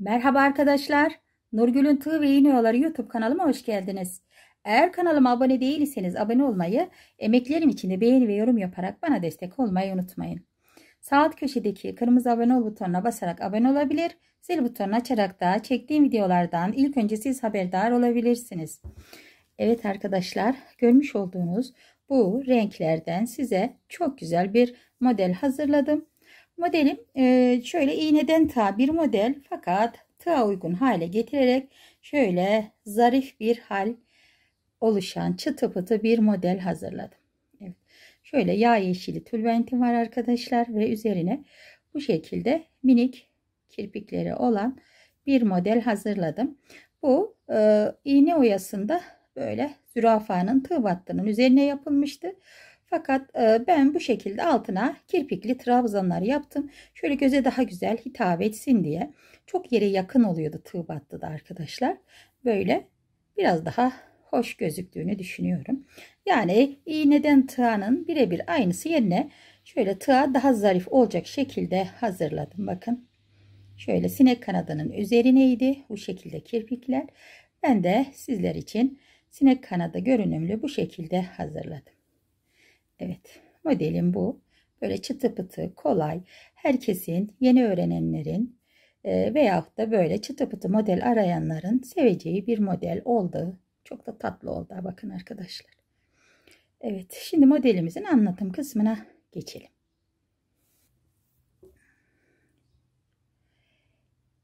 Merhaba arkadaşlar. Nurgül'ün Tığ ve İğne Yolları YouTube kanalıma hoş geldiniz. Eğer kanalıma abone değilseniz abone olmayı, emeklerim için de beğeni ve yorum yaparak bana destek olmayı unutmayın. Sağ alt köşedeki kırmızı abone ol butonuna basarak abone olabilir, zil butonunu açarak da çektiğim videolardan ilk önce siz haberdar olabilirsiniz. Evet arkadaşlar, görmüş olduğunuz bu renklerden size çok güzel bir model hazırladım. Modelim e, şöyle iğneden ta bir model fakat tığa uygun hale getirerek şöyle zarif bir hal oluşan çıtı pıtı bir model hazırladım. Evet. Şöyle yağ yeşili tülbentim var arkadaşlar ve üzerine bu şekilde minik kirpikleri olan bir model hazırladım. Bu e, iğne oyasında böyle zürafanın tığ battının üzerine yapılmıştı. Fakat e, ben bu şekilde altına kirpikli trabzanlar yaptım. Şöyle göze daha güzel hitap etsin diye. Çok yere yakın oluyordu tığ battıda arkadaşlar. Böyle biraz daha hoş gözüktüğünü düşünüyorum. Yani iğneden tığanın birebir aynısı yerine şöyle tığa daha zarif olacak şekilde hazırladım. Bakın şöyle sinek kanadının üzerineydi bu şekilde kirpikler. Ben de sizler için sinek kanadı görünümlü bu şekilde hazırladım. Evet modelim bu. Böyle çıtı pıtı kolay herkesin yeni öğrenenlerin e, veyahut da böyle çıtı pıtı model arayanların seveceği bir model oldu. Çok da tatlı oldu bakın arkadaşlar. Evet şimdi modelimizin anlatım kısmına geçelim.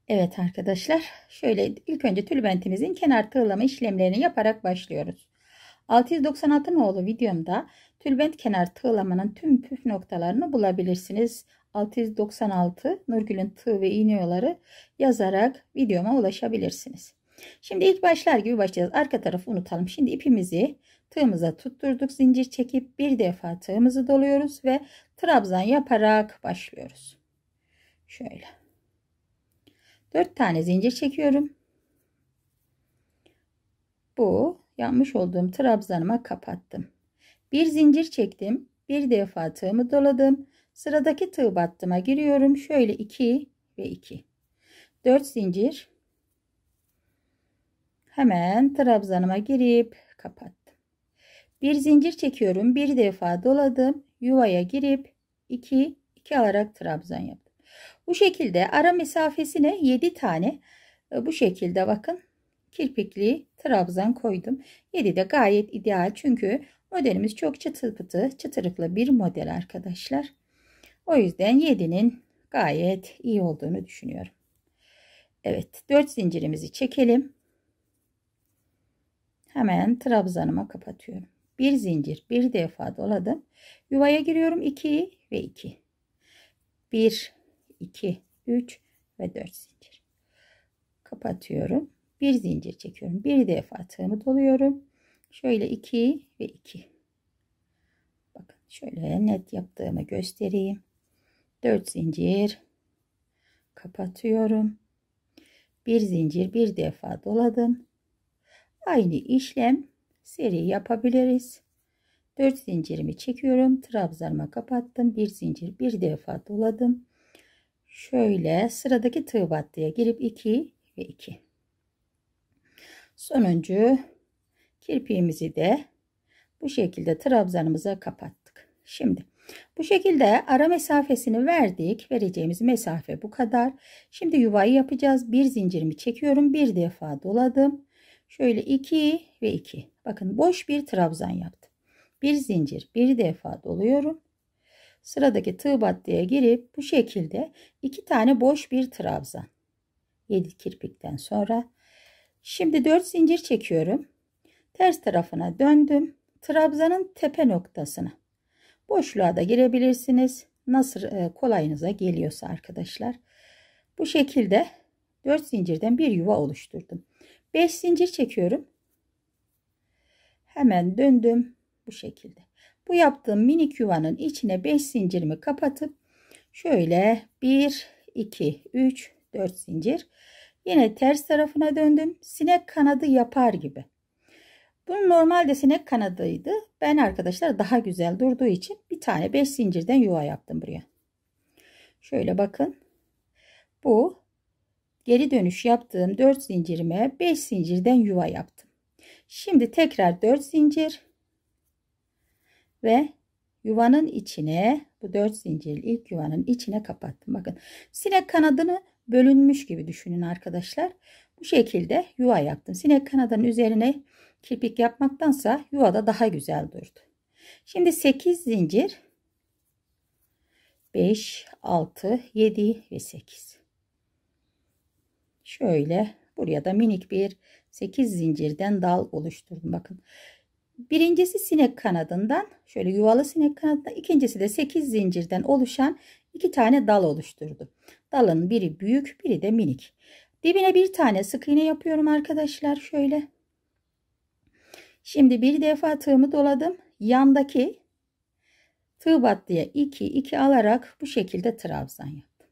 Evet arkadaşlar şöyle ilk önce tülbentimizin kenar tığlama işlemlerini yaparak başlıyoruz. 696 nolu videomda tülbent kenar tığlamanın tüm püf noktalarını bulabilirsiniz. 696 Nurgül'ün tığ ve iğne yolları yazarak videoma ulaşabilirsiniz. Şimdi ilk başlar gibi başlayacağız. Arka tarafı unutalım. Şimdi ipimizi tığımıza tutturduk. Zincir çekip bir defa tığımızı doluyoruz ve trabzan yaparak başlıyoruz. Şöyle. 4 tane zincir çekiyorum. Bu yapmış olduğum trabzanıma kapattım. Bir zincir çektim. Bir defa tığımı doladım. Sıradaki tığ battıma giriyorum. Şöyle 2 ve 2. 4 zincir. Hemen trabzanıma girip kapattım. Bir zincir çekiyorum. Bir defa doladım. Yuvaya girip 2 2 alarak trabzan yaptım. Bu şekilde ara mesafesine 7 tane e, bu şekilde bakın kirpikli trabzan koydum. 7 de gayet ideal çünkü modelimiz çok çıtır pıtı çıtırıklı bir model arkadaşlar. O yüzden 7'nin gayet iyi olduğunu düşünüyorum. Evet 4 zincirimizi çekelim. Hemen trabzanıma kapatıyorum. Bir zincir bir defa doladım. Yuvaya giriyorum 2 ve 2. 1 2 3 ve 4 zincir. Kapatıyorum bir zincir çekiyorum. Bir defa tığımı doluyorum. Şöyle 2 ve 2. Bakın şöyle net yaptığımı göstereyim. 4 zincir kapatıyorum. Bir zincir bir defa doladım. Aynı işlem seri yapabiliriz. 4 zincirimi çekiyorum. Trabzanıma kapattım. Bir zincir bir defa doladım. Şöyle sıradaki tığ battıya girip 2 ve 2. Sonuncu kirpiğimizi de bu şekilde trabzanımıza kapattık. Şimdi bu şekilde ara mesafesini verdik. Vereceğimiz mesafe bu kadar. Şimdi yuvayı yapacağız. Bir zincirimi çekiyorum. Bir defa doladım. Şöyle 2 ve 2. Bakın boş bir trabzan yaptım. Bir zincir bir defa doluyorum. Sıradaki tığ battıya girip bu şekilde iki tane boş bir trabzan. 7 kirpikten sonra Şimdi 4 zincir çekiyorum. Ters tarafına döndüm. Trabzanın tepe noktasına. Boşluğa da girebilirsiniz. Nasıl e, kolayınıza geliyorsa arkadaşlar. Bu şekilde 4 zincirden bir yuva oluşturdum. 5 zincir çekiyorum. Hemen döndüm bu şekilde. Bu yaptığım minik yuvanın içine 5 zincirimi kapatıp şöyle 1 2 3 4 zincir Yine ters tarafına döndüm. Sinek kanadı yapar gibi. Bu normalde sinek kanadıydı. Ben arkadaşlar daha güzel durduğu için bir tane 5 zincirden yuva yaptım buraya. Şöyle bakın. Bu geri dönüş yaptığım 4 zincirime 5 zincirden yuva yaptım. Şimdi tekrar 4 zincir ve yuvanın içine bu 4 zincir ilk yuvanın içine kapattım. Bakın sinek kanadını bölünmüş gibi düşünün arkadaşlar. Bu şekilde yuva yaptım. Sinek kanadının üzerine kirpik yapmaktansa yuvada daha güzel durdu. Şimdi 8 zincir 5, 6, 7 ve 8. Şöyle buraya da minik bir 8 zincirden dal oluşturdum. Bakın birincisi sinek kanadından şöyle yuvalı sinek kanadından ikincisi de 8 zincirden oluşan iki tane dal oluşturdu. Dalın biri büyük biri de minik. Dibine bir tane sık iğne yapıyorum arkadaşlar şöyle. Şimdi bir defa tığımı doladım. Yandaki tığ battıya 2 2 alarak bu şekilde trabzan yaptım.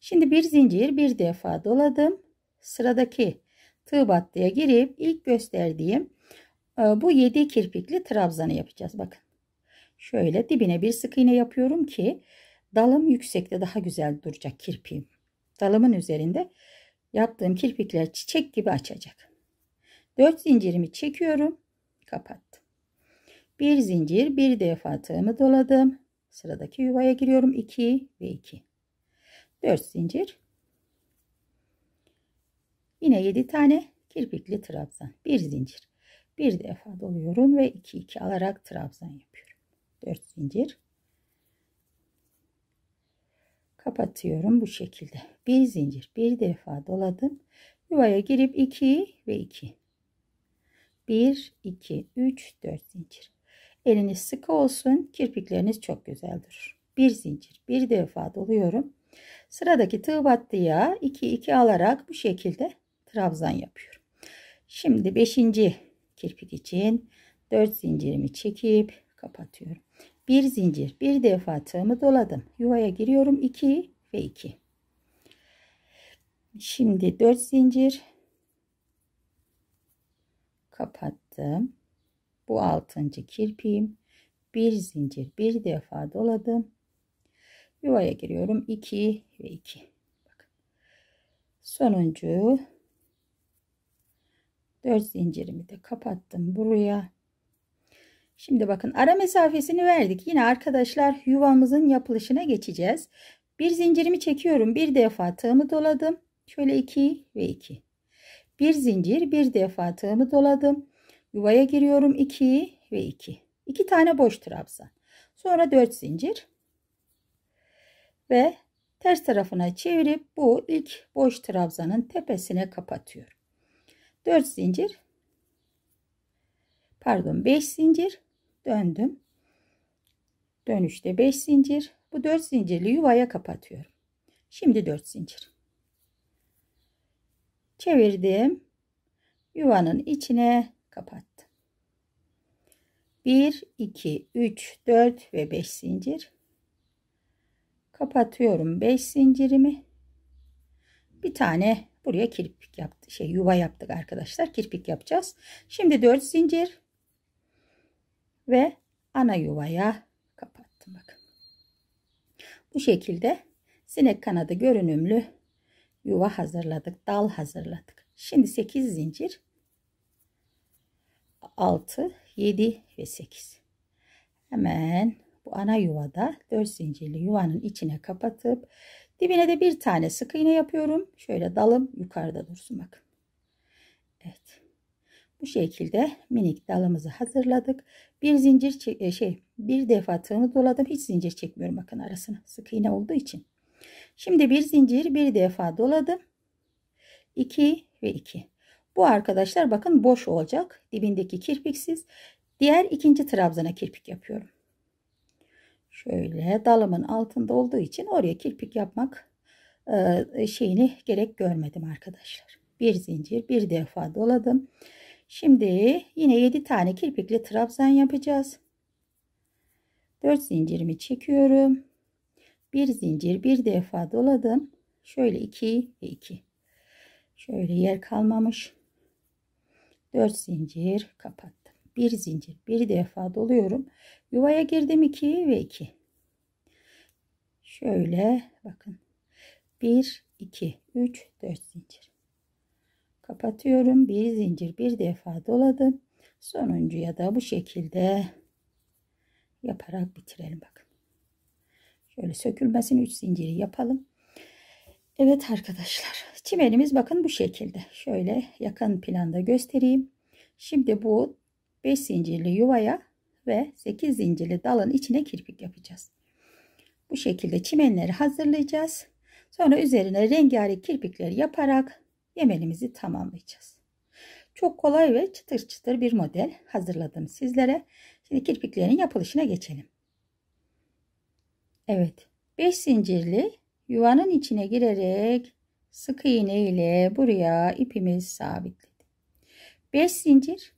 Şimdi bir zincir bir defa doladım. Sıradaki tığ battıya girip ilk gösterdiğim e, bu 7 kirpikli trabzanı yapacağız. Bakın. Şöyle dibine bir sık iğne yapıyorum ki dalım yüksekte daha güzel duracak kirpiğim. Dalımın üzerinde yaptığım kirpikler çiçek gibi açacak. 4 zincirimi çekiyorum. Kapattım. Bir zincir bir defa tığımı doladım. Sıradaki yuvaya giriyorum. 2 ve 2. 4 zincir. Yine 7 tane kirpikli trabzan. Bir zincir. Bir defa doluyorum ve 2 2 alarak trabzan yapıyorum. 4 zincir. Kapatıyorum bu şekilde. Bir zincir bir defa doladım. Yuvaya girip 2 ve 2. 1 2 3 4 zincir. Eliniz sıkı olsun. Kirpikleriniz çok güzel durur. Bir zincir bir defa doluyorum. Sıradaki tığ battıya 2 2 alarak bu şekilde trabzan yapıyorum. Şimdi 5. kirpik için 4 zincirimi çekip kapatıyorum. Bir zincir bir defa tığımı doladım. Yuvaya giriyorum 2 ve 2. Şimdi 4 zincir kapattım. Bu altıncı kirpiğim. Bir zincir bir defa doladım. Yuvaya giriyorum. 2 ve 2. Bakın. Sonuncu 4 zincirimi de kapattım buraya. Şimdi bakın ara mesafesini verdik. Yine arkadaşlar yuvamızın yapılışına geçeceğiz. Bir zincirimi çekiyorum. Bir defa tığımı doladım. Şöyle 2 ve 2. Bir zincir bir defa tığımı doladım. Yuvaya giriyorum 2 ve 2. 2 tane boş trabzan. Sonra 4 zincir. Ve ters tarafına çevirip bu ilk boş trabzanın tepesine kapatıyorum. 4 zincir. Pardon 5 zincir. Döndüm. Dönüşte 5 zincir. Bu 4 zincirli yuvaya kapatıyorum. Şimdi 4 zincir. Çevirdim. Yuvanın içine kapattım. 1, 2, 3, 4 ve 5 zincir. Kapatıyorum 5 zincirimi. Bir tane buraya kirpik yaptı. Şey yuva yaptık arkadaşlar. Kirpik yapacağız. Şimdi 4 zincir ve ana yuvaya kapattım bakın. Bu şekilde sinek kanadı görünümlü yuva hazırladık. Dal hazırladık. Şimdi 8 zincir 6 7 ve 8 hemen bu ana yuvada 4 zincirli yuvanın içine kapatıp dibine de bir tane sık iğne yapıyorum. Şöyle dalım yukarıda dursun bakın. Evet. Bu şekilde minik dalımızı hazırladık. Bir zincir e, şey bir defa tığımı doladım. Hiç zincir çekmiyorum bakın arasına. Sık iğne olduğu için şimdi bir zincir bir defa doladım 2 ve 2 bu arkadaşlar bakın boş olacak. Dibindeki kirpiksiz. Diğer ikinci trabzana kirpik yapıyorum. Şöyle dalımın altında olduğu için oraya kirpik yapmak e, şeyini gerek görmedim arkadaşlar. Bir zincir bir defa doladım. Şimdi yine 7 tane kirpikli trabzan yapacağız. 4 zincirimi çekiyorum. Bir zincir bir defa doladım. Şöyle 2 ve 2. Şöyle yer kalmamış. 4 zincir kapattım. Bir zincir bir defa doluyorum. Yuvaya girdim 2 ve 2. Şöyle bakın. 1 2 3 4 zincir kapatıyorum bir zincir bir defa doladım sonuncuya da bu şekilde yaparak bitirelim bakın şöyle sökülmesin 3 zinciri yapalım. Evet arkadaşlar çimenimiz bakın bu şekilde. Şöyle yakın planda göstereyim. Şimdi bu 5 zincirli yuvaya ve 8 zincirli dalın içine kirpik yapacağız. Bu şekilde çimenleri hazırlayacağız. Sonra üzerine rengarenk kirpikleri yaparak yemelimizi tamamlayacağız. Çok kolay ve çıtır çıtır bir model hazırladım sizlere. Şimdi kirpiklerin yapılışına geçelim Evet 5 zincirli yuvanın içine girerek sık iğne ile buraya ipimiz sabitledim. 5 zincir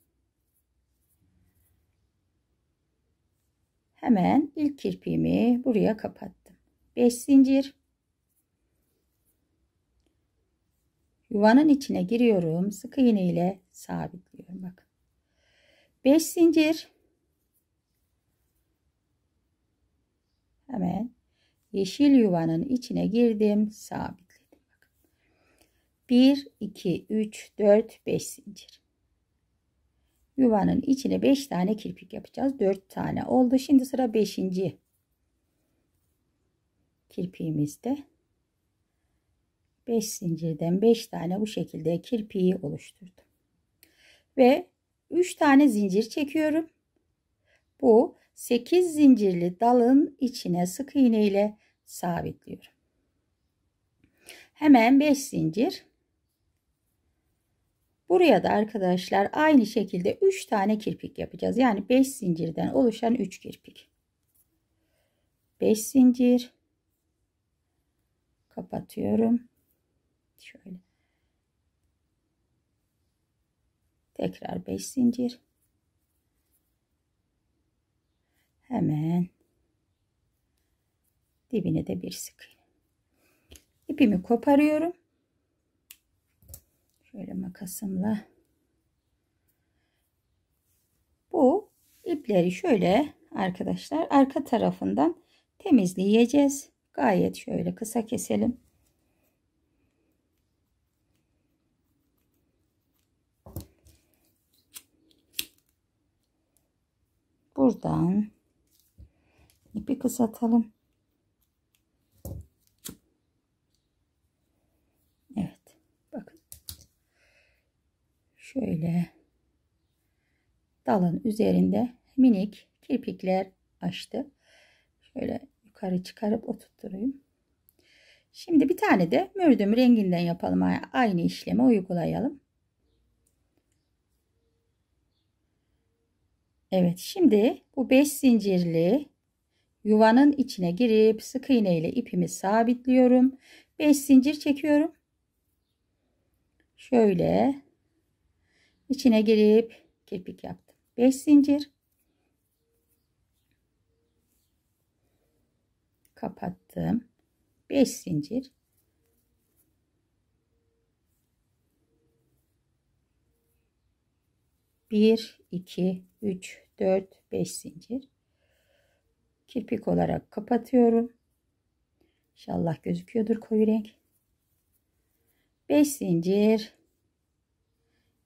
hemen ilk kirpiğimi buraya kapattım. 5 zincir yuvanın içine giriyorum. Sık iğne ile sabitliyorum. Bakın. 5 zincir hemen yeşil yuvanın içine girdim sabitledim. 1 2 3 4 5 zincir. Yuvanın içine 5 tane kirpik yapacağız. 4 tane oldu. Şimdi sıra 5. kirpiğimizde. 5 zincirden 5 tane bu şekilde kirpiği oluşturdum. Ve 3 tane zincir çekiyorum. Bu 8 zincirli dalın içine sık iğne ile sabitliyorum. Hemen 5 zincir. Buraya da arkadaşlar aynı şekilde 3 tane kirpik yapacağız. Yani 5 zincirden oluşan 3 kirpik. 5 zincir. Kapatıyorum. Şöyle. Tekrar 5 zincir. Hemen dibine de bir sık iğne. İpimi koparıyorum. Şöyle makasımla. Bu ipleri şöyle arkadaşlar arka tarafından temizleyeceğiz. Gayet şöyle kısa keselim. Buradan ipi kısaltalım. şöyle dalın üzerinde minik kirpikler açtı. Şöyle yukarı çıkarıp oturtturayım. Şimdi bir tane de mürdüm renginden yapalım. Aynı işlemi uygulayalım. Evet şimdi bu 5 zincirli yuvanın içine girip sık iğne ile ipimi sabitliyorum. 5 zincir çekiyorum. Şöyle içine girip kirpik yaptım 5 zincir. Kapattım. 5 zincir. Bir iki üç dört beş zincir. Kirpik olarak kapatıyorum. İnşallah gözüküyordur koyu renk. 5 zincir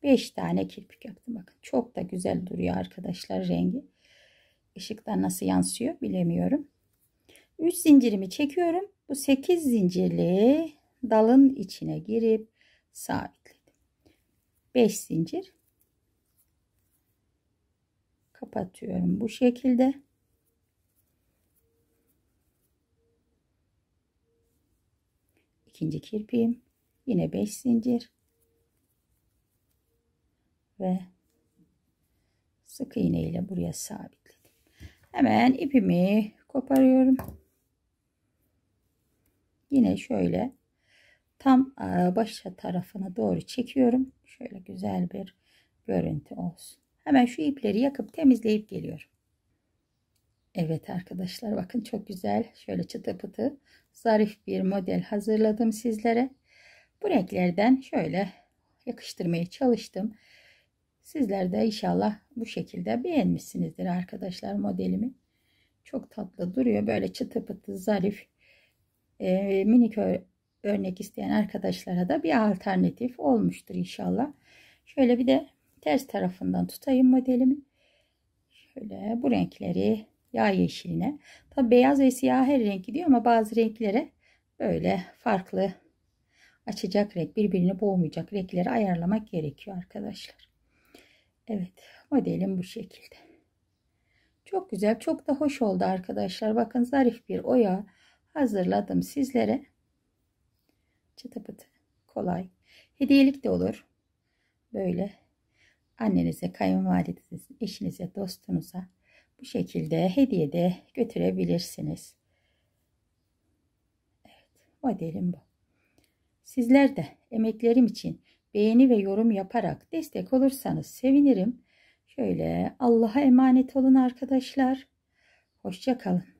5 tane kirpik yaptım. Bakın çok da güzel duruyor arkadaşlar rengi. Işıkta nasıl yansıyor bilemiyorum. 3 zincirimi çekiyorum. Bu 8 zincirli dalın içine girip sabitledim. 5 zincir kapatıyorum bu şekilde. İkinci kirpiğim yine 5 zincir ve sık iğne ile buraya sabitledim. Hemen ipimi koparıyorum. Yine şöyle tam e, baş tarafına doğru çekiyorum. Şöyle güzel bir görüntü olsun. Hemen şu ipleri yakıp temizleyip geliyorum. Evet arkadaşlar bakın çok güzel şöyle çıtı pıtı zarif bir model hazırladım sizlere. Bu renklerden şöyle yakıştırmaya çalıştım. Sizler de inşallah bu şekilde beğenmişsinizdir arkadaşlar modelimi. Çok tatlı duruyor. Böyle çıtı pıtı zarif e, minik örnek isteyen arkadaşlara da bir alternatif olmuştur inşallah. Şöyle bir de ters tarafından tutayım modelimi. Şöyle bu renkleri yağ yeşiline. Tabi beyaz ve siyah her renk gidiyor ama bazı renklere böyle farklı açacak renk birbirini boğmayacak renkleri ayarlamak gerekiyor arkadaşlar. Evet modelim bu şekilde. Çok güzel çok da hoş oldu arkadaşlar. Bakın zarif bir oya hazırladım sizlere. Çıtı pıtı kolay. Hediyelik de olur. Böyle annenize, kayınvalidenize, eşinize, dostunuza bu şekilde hediye de götürebilirsiniz. Evet, modelim bu. Sizler de emeklerim için beğeni ve yorum yaparak destek olursanız sevinirim. Şöyle Allah'a emanet olun arkadaşlar. Hoşça kalın.